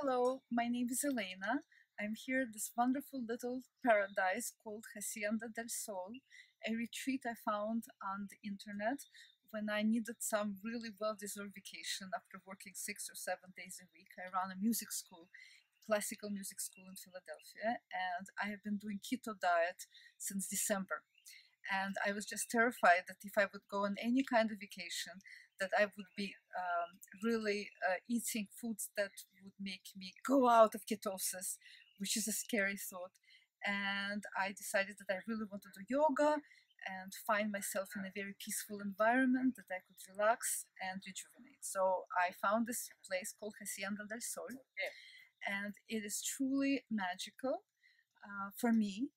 Hello, my name is Elena. I'm here at this wonderful little paradise called Hacienda del Sol, a retreat I found on the internet when I needed some really well-deserved vacation after working six or seven days a week. I run a music school, classical music school in Philadelphia, and I have been doing keto diet since December. And I was just terrified that if I would go on any kind of vacation, that I would be um, really uh, eating foods that would make me go out of ketosis, which is a scary thought. And I decided that I really want to do yoga and find myself in a very peaceful environment that I could relax and rejuvenate. So I found this place called Hacienda del Sol, and it is truly magical uh, for me.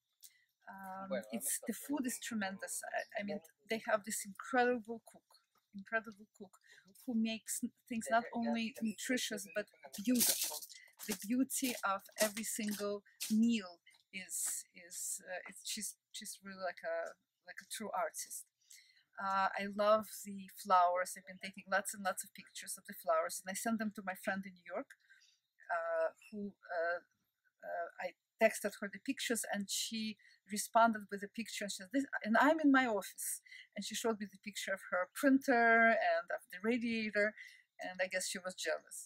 Um, it's the food is tremendous. I, I mean, they have this incredible cook incredible cook who makes things not only nutritious but beautiful. The beauty of every single meal is is uh, it's, she's she's really like a like a true artist. Uh, I love the flowers. I've been taking lots and lots of pictures of the flowers, and I sent them to my friend in New York, uh, who uh, uh, I texted her the pictures, and she responded with a picture and she said, this, and I'm in my office. And she showed me the picture of her printer and of the radiator, and I guess she was jealous.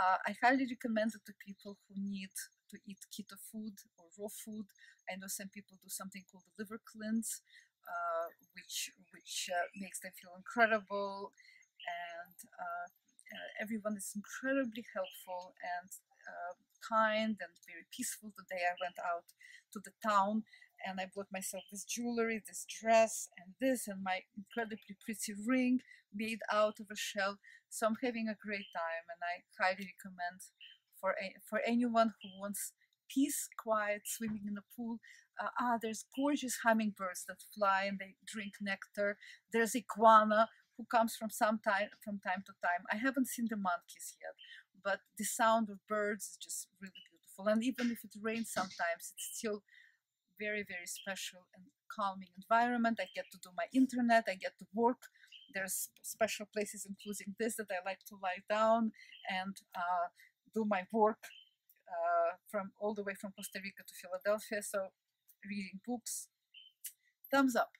Uh, I highly recommend it to people who need to eat keto food or raw food. I know some people do something called the liver cleanse, uh, which which uh, makes them feel incredible, and uh, everyone is incredibly helpful and uh, kind and very peaceful. The day I went out to the town and I bought myself this jewelry, this dress, and this, and my incredibly pretty ring made out of a shell. So I'm having a great time, and I highly recommend for a, for anyone who wants peace, quiet, swimming in a pool. Uh, ah, there's gorgeous hummingbirds that fly and they drink nectar. There's iguana who comes from some time from time to time. I haven't seen the monkeys yet, but the sound of birds is just really beautiful. And even if it rains sometimes, it's still very, very special and calming environment. I get to do my internet, I get to work. There's special places, including this, that I like to lie down and uh, do my work uh, from all the way from Costa Rica to Philadelphia. So, reading books, thumbs up.